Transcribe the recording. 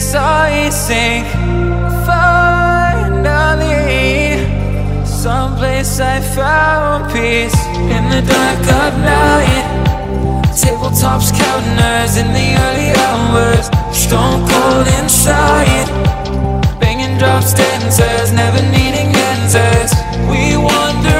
deeply as I sink. Finally, someplace I found peace in the dark of night. Tabletops counting hours in the early hours. Stone cold inside. Banging drops, dancers, never needing answers. We wander